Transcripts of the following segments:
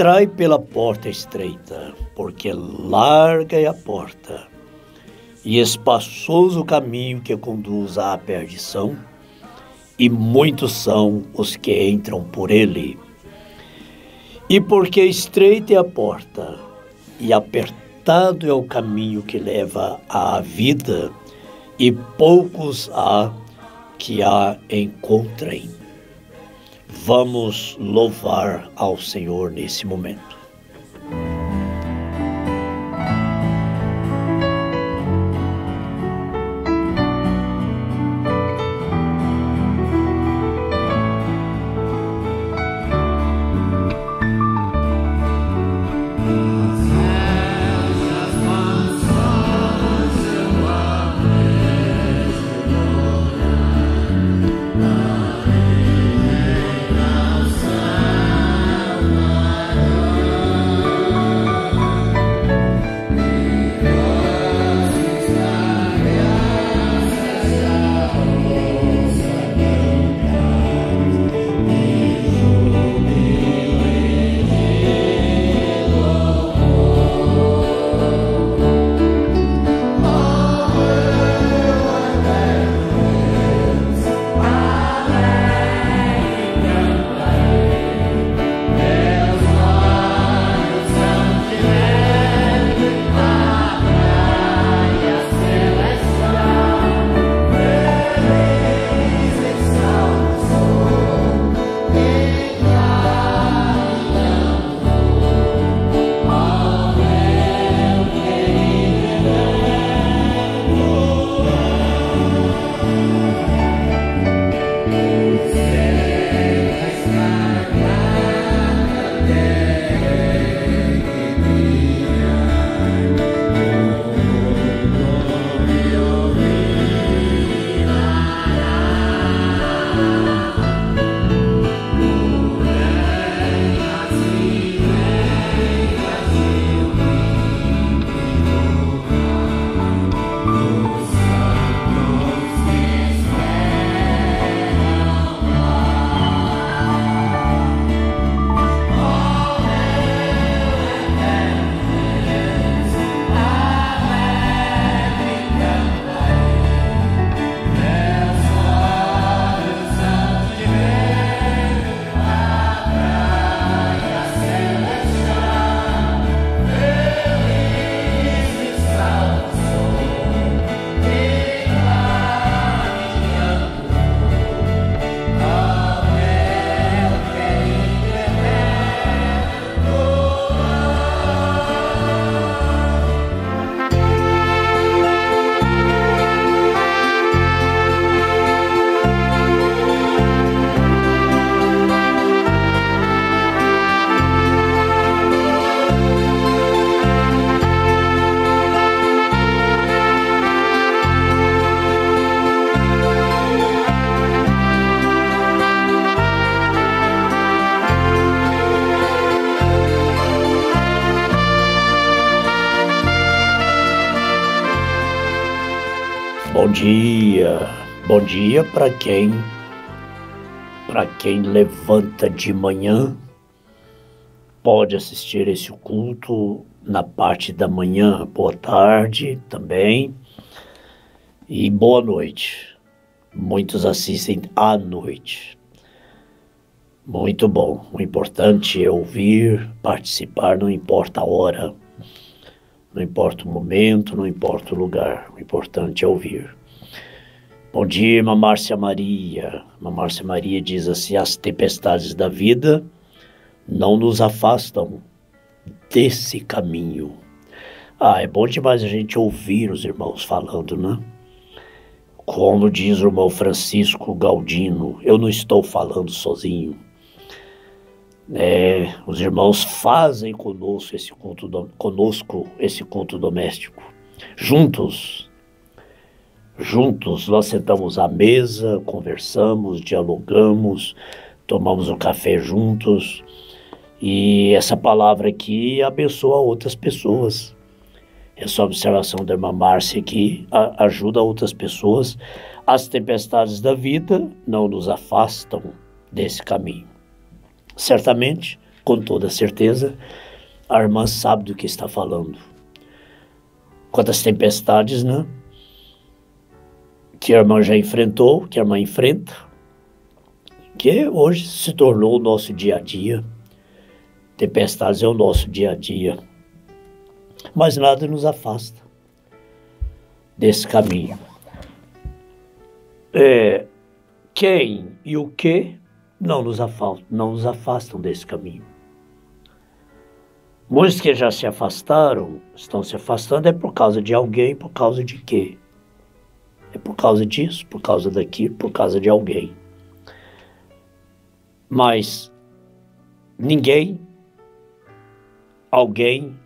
Entrai pela porta estreita, porque larga é a porta, e espaçoso o caminho que conduz à perdição, e muitos são os que entram por ele. E porque estreita é a porta, e apertado é o caminho que leva à vida, e poucos há que a encontrem. Vamos louvar ao Senhor nesse momento. Dia, bom dia para quem para quem levanta de manhã pode assistir esse culto na parte da manhã, boa tarde também e boa noite. Muitos assistem à noite. Muito bom. O importante é ouvir, participar, não importa a hora. Não importa o momento, não importa o lugar, o importante é ouvir. Bom dia, irmã Márcia Maria. Irmã Márcia Maria diz assim: as tempestades da vida não nos afastam desse caminho. Ah, é bom demais a gente ouvir os irmãos falando, né? Como diz o irmão Francisco Galdino, eu não estou falando sozinho. É, os irmãos fazem conosco esse culto, conosco esse culto doméstico. Juntos, juntos nós sentamos à mesa, conversamos, dialogamos, tomamos um café juntos. E essa palavra aqui abençoa outras pessoas. Essa observação da irmã Márcia aqui ajuda outras pessoas. As tempestades da vida não nos afastam desse caminho. Certamente, com toda certeza, a irmã sabe do que está falando. Quantas tempestades, né? Que a irmã já enfrentou, que a irmã enfrenta, que hoje se tornou o nosso dia a dia. Tempestades é o nosso dia a dia. Mas nada nos afasta desse caminho. É, quem e o que não nos, afastam, não nos afastam desse caminho. Muitos que já se afastaram, estão se afastando é por causa de alguém, por causa de quê? Por causa disso, por causa daquilo, por causa de alguém. Mas ninguém, alguém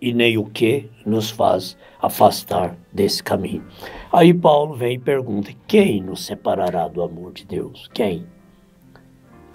e nem o que nos faz afastar desse caminho. Aí Paulo vem e pergunta: quem nos separará do amor de Deus? Quem?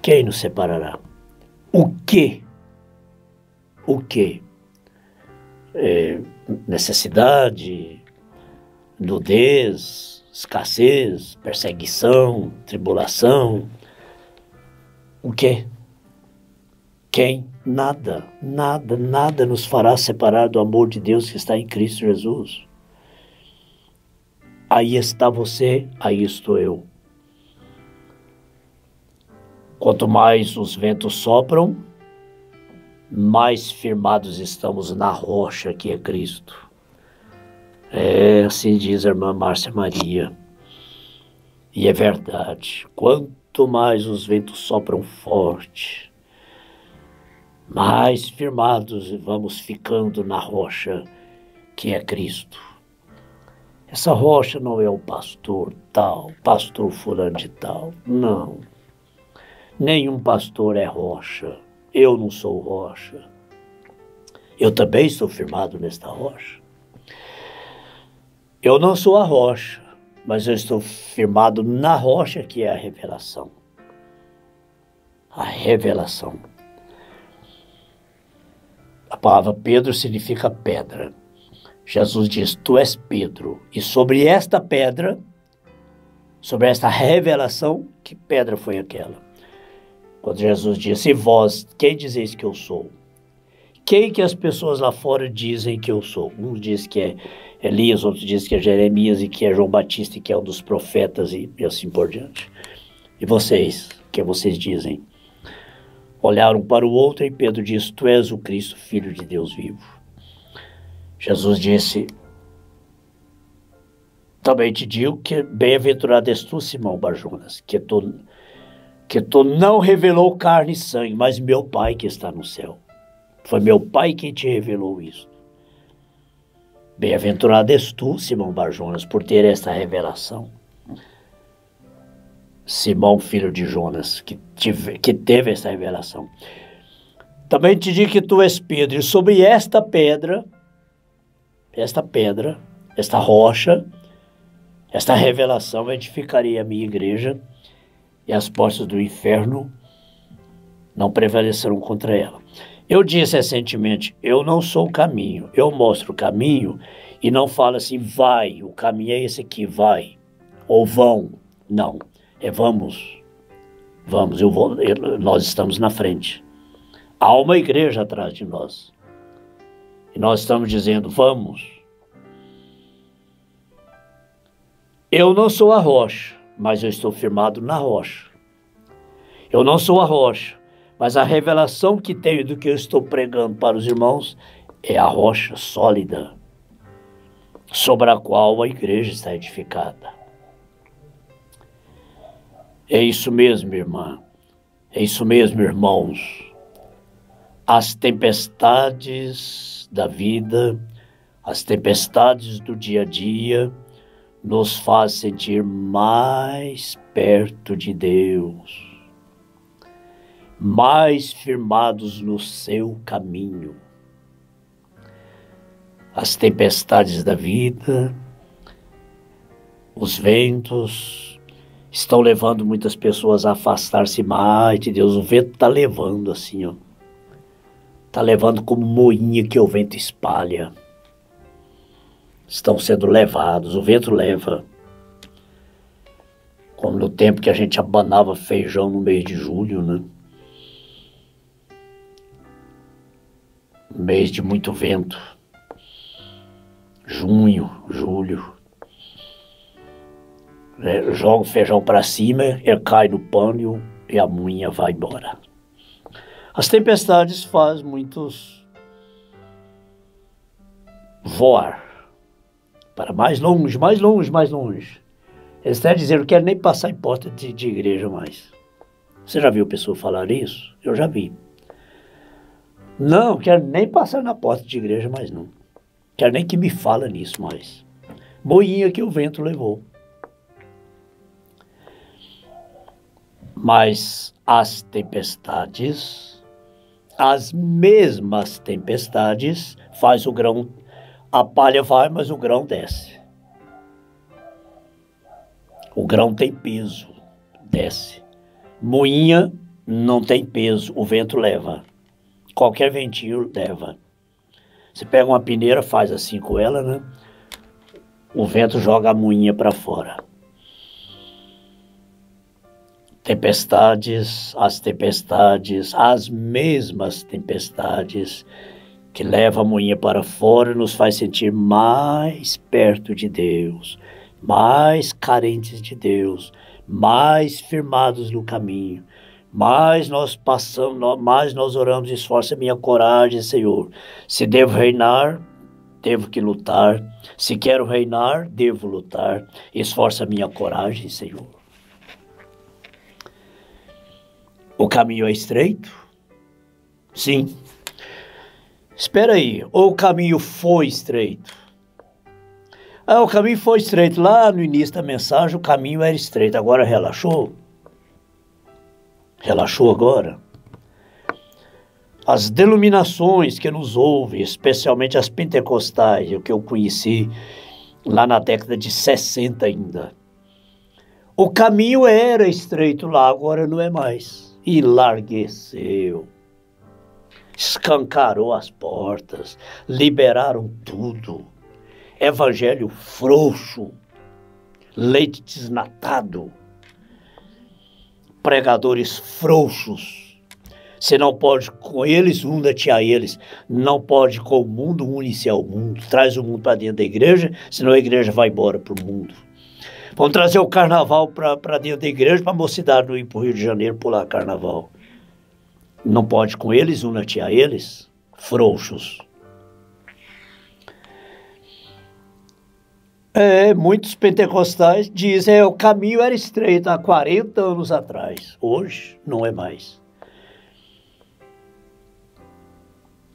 Quem nos separará? O que o que? É, necessidade, nudez, escassez, perseguição, tribulação. O que? Quem? Nada, nada, nada nos fará separar do amor de Deus que está em Cristo Jesus. Aí está você, aí estou eu. Quanto mais os ventos sopram, mais firmados estamos na rocha que é Cristo. É, assim diz a irmã Márcia Maria. E é verdade. Quanto mais os ventos sopram forte, mais firmados vamos ficando na rocha que é Cristo. Essa rocha não é o pastor tal, pastor fulano de tal. Não. Nenhum pastor é rocha. Eu não sou rocha. Eu também estou firmado nesta rocha. Eu não sou a rocha, mas eu estou firmado na rocha que é a revelação. A revelação. A palavra Pedro significa pedra. Jesus diz: Tu és Pedro, e sobre esta pedra, sobre esta revelação, que pedra foi aquela? Quando Jesus disse, e vós, quem dizeis que eu sou? Quem que as pessoas lá fora dizem que eu sou? Uns dizem que é Elias, outros dizem que é Jeremias e que é João Batista e que é um dos profetas e, e assim por diante. E vocês, o que vocês dizem? Olharam para o outro e Pedro disse, tu és o Cristo, Filho de Deus vivo. Jesus disse, também te digo que bem-aventurado és tu, Simão Barjonas, que tu que tu não revelou carne e sangue, mas meu Pai que está no céu. Foi meu Pai quem te revelou isso. Bem-aventurado és tu, Simão Barjonas, por ter esta revelação. Simão, filho de Jonas, que, tive, que teve esta revelação. Também te digo que tu és Pedro, e sobre esta pedra, esta pedra, esta rocha, esta revelação edificaria a minha igreja e as portas do inferno não prevalecerão contra ela. Eu disse recentemente: eu não sou o caminho, eu mostro o caminho e não falo assim, vai, o caminho é esse aqui, vai, ou vão. Não, é vamos, vamos, eu vou, eu, nós estamos na frente. Há uma igreja atrás de nós. E nós estamos dizendo, vamos. Eu não sou a rocha, mas eu estou firmado na rocha. Eu não sou a rocha, mas a revelação que tenho do que eu estou pregando para os irmãos é a rocha sólida sobre a qual a igreja está edificada. É isso mesmo, irmã. É isso mesmo, irmãos. As tempestades da vida, as tempestades do dia a dia, nos faz sentir mais perto de Deus. Mais firmados no seu caminho. As tempestades da vida, os ventos estão levando muitas pessoas a afastar-se mais de Deus. O vento está levando assim, ó. Está levando como moinha que o vento espalha. Estão sendo levados, o vento leva. Como no tempo que a gente abanava feijão no mês de julho, né? Mês de muito vento. Junho, julho. É, joga o feijão para cima, ele cai no pano e a moinha vai embora. As tempestades fazem muitos voar para mais longe, mais longe, mais longe. Eles estão dizendo, não quero nem passar em porta de, de igreja mais. Você já viu pessoa falar isso? Eu já vi. Não, quero nem passar na porta de igreja mais não. Quero nem que me fala nisso mais. Boinha que o vento levou. Mas as tempestades, as mesmas tempestades, faz o grão, a palha vai, mas o grão desce. O grão tem peso, desce. Moinha não tem peso, o vento leva qualquer ventinho leva. Você pega uma peneira, faz assim com ela, né? O vento joga a moinha para fora. Tempestades, as tempestades, as mesmas tempestades que levam a moinha para fora nos faz sentir mais perto de Deus, mais carentes de Deus, mais firmados no caminho mais nós passamos, mais nós oramos, esforça minha coragem, Senhor. Se devo reinar, devo que lutar. Se quero reinar, devo lutar. Esforça minha coragem, Senhor. O caminho é estreito? Sim. Espera aí, ou o caminho foi estreito? Ah, o caminho foi estreito. Lá no início da mensagem, o caminho era estreito. Agora relaxou? Relaxou agora? As denominações que nos ouvem, especialmente as pentecostais, o que eu conheci lá na década de 60 ainda. O caminho era estreito lá, agora não é mais. E largueceu. Escancarou as portas, liberaram tudo. Evangelho frouxo, leite desnatado pregadores frouxos. Você não pode com eles, una-te a eles. Não pode com o mundo, une-se ao mundo. Traz o mundo para dentro da igreja, senão a igreja vai embora para o mundo. Vamos trazer o carnaval para dentro da igreja, para a mocidade não ir para o Rio de Janeiro pular carnaval. Não pode com eles, una-te a eles, frouxos. É, muitos pentecostais dizem é, o caminho era estreito há 40 anos atrás. Hoje não é mais.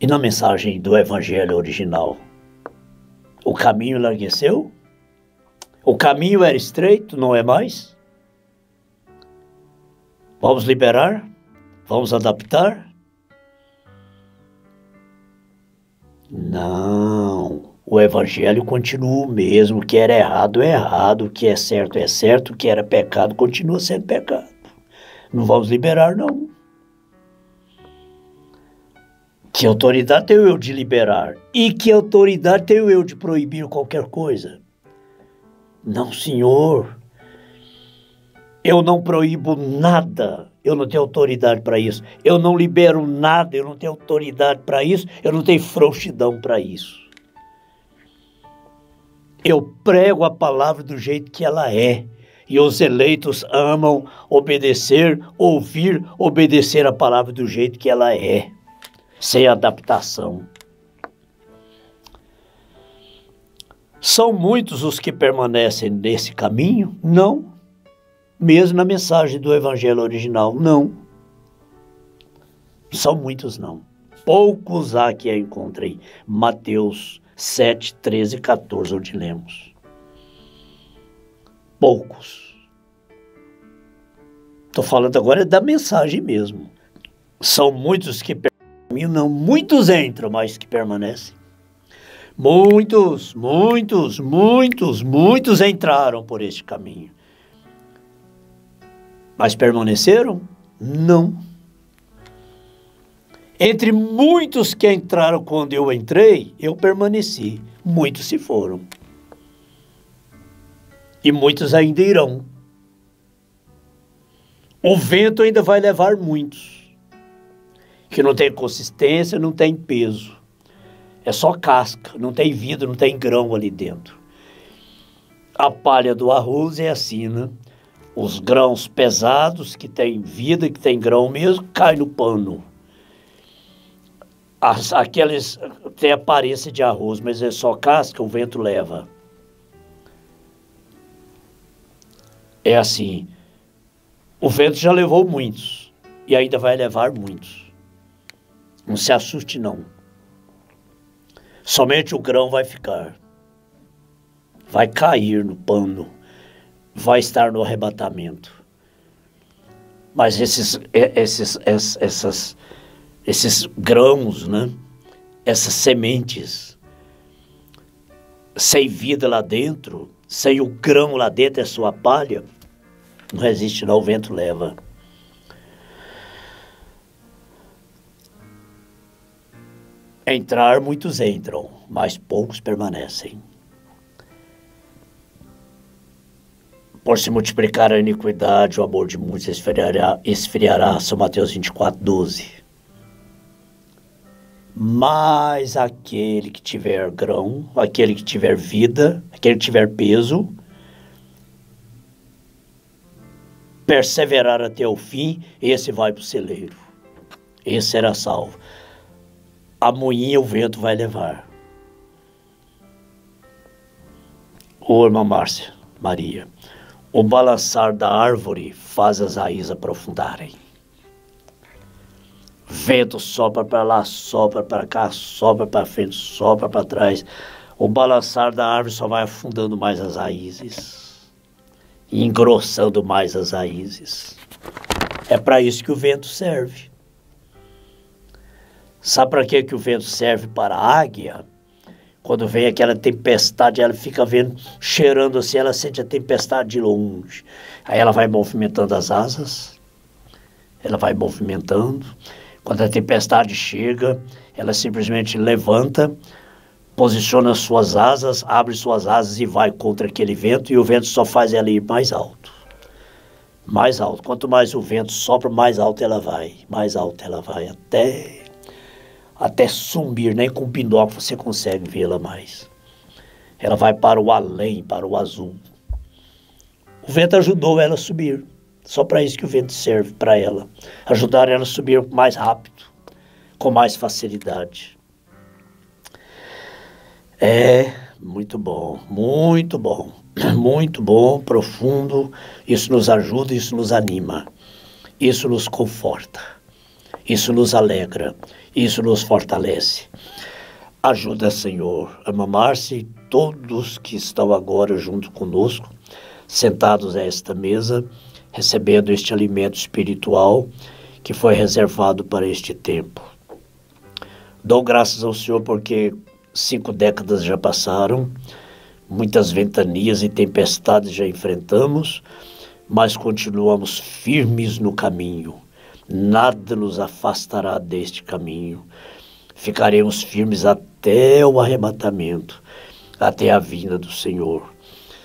E na mensagem do evangelho original, o caminho largueceu? O caminho era estreito, não é mais? Vamos liberar? Vamos adaptar? Não. O evangelho continua o mesmo, o que era errado é errado, o que é certo é certo, o que era pecado continua sendo pecado. Não vamos liberar, não. Que autoridade tenho eu de liberar? E que autoridade tenho eu de proibir qualquer coisa? Não, senhor. Eu não proíbo nada. Eu não tenho autoridade para isso. Eu não libero nada. Eu não tenho autoridade para isso. Eu não tenho frouxidão para isso. Eu prego a palavra do jeito que ela é. E os eleitos amam obedecer, ouvir, obedecer a palavra do jeito que ela é, sem adaptação. São muitos os que permanecem nesse caminho? Não. Mesmo na mensagem do evangelho original, não. São muitos, não. Poucos há que a encontrei. Mateus 7, 13 e 14, onde lemos. Poucos. Estou falando agora da mensagem mesmo. São muitos que não muitos entram, mas que permanecem. Muitos, muitos, muitos, muitos entraram por este caminho. Mas permaneceram? Não. Entre muitos que entraram quando eu entrei, eu permaneci. Muitos se foram. E muitos ainda irão. O vento ainda vai levar muitos. Que não tem consistência, não tem peso. É só casca, não tem vida, não tem grão ali dentro. A palha do arroz é assim, né? Os grãos pesados, que tem vida, que tem grão mesmo, cai no pano. As, aqueles têm aparência de arroz, mas é só casca, o vento leva. É assim. O vento já levou muitos e ainda vai levar muitos. Não se assuste, não. Somente o grão vai ficar. Vai cair no pano. Vai estar no arrebatamento. Mas esses, esses, essas, esses grãos, né? essas sementes, sem vida lá dentro, sem o grão lá dentro, é sua palha, não resiste não, o vento leva. Entrar, muitos entram, mas poucos permanecem. Por se multiplicar a iniquidade, o amor de muitos esfriará, esfriará. São Mateus 24, 12. Mas aquele que tiver grão, aquele que tiver vida, aquele que tiver peso, perseverar até o fim, esse vai para o celeiro. Esse será salvo. A moinha o vento vai levar. Ô irmã Márcia, Maria, o balançar da árvore faz as raízes aprofundarem. Vento sopra para lá, sopra para cá, sopra para frente, sopra para trás. O balançar da árvore só vai afundando mais as raízes engrossando mais as raízes. É para isso que o vento serve. Sabe para que, que o vento serve para a águia? Quando vem aquela tempestade, ela fica vendo, cheirando assim, ela sente a tempestade de longe. Aí ela vai movimentando as asas, ela vai movimentando. Quando a tempestade chega, ela simplesmente levanta, posiciona suas asas, abre suas asas e vai contra aquele vento, e o vento só faz ela ir mais alto. Mais alto. Quanto mais o vento sopra, mais alto ela vai. Mais alto ela vai, até, até sumir. Nem com o binóculo você consegue vê-la mais. Ela vai para o além, para o azul. O vento ajudou ela a subir. Só para isso que o vento serve para ela. Ajudar ela a subir mais rápido, com mais facilidade. É muito bom, muito bom, muito bom, profundo. Isso nos ajuda, isso nos anima, isso nos conforta, isso nos alegra, isso nos fortalece. Ajuda, Senhor, a mamar-se todos que estão agora junto conosco, sentados a esta mesa, recebendo este alimento espiritual que foi reservado para este tempo. Dou graças ao Senhor porque cinco décadas já passaram, muitas ventanias e tempestades já enfrentamos, mas continuamos firmes no caminho. Nada nos afastará deste caminho. Ficaremos firmes até o arrebatamento, até a vinda do Senhor.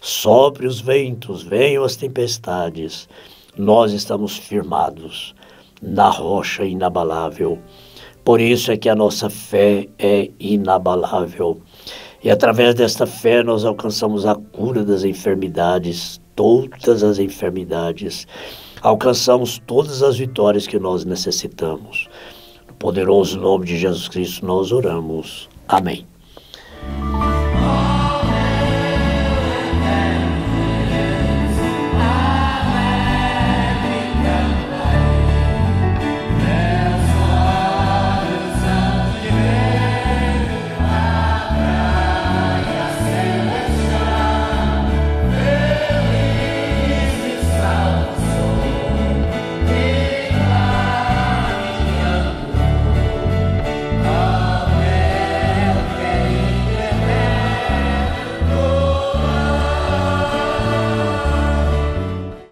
Sobre os ventos, venham as tempestades, nós estamos firmados na rocha inabalável por isso é que a nossa fé é inabalável. E através desta fé nós alcançamos a cura das enfermidades, todas as enfermidades. Alcançamos todas as vitórias que nós necessitamos. No poderoso nome de Jesus Cristo nós oramos. Amém.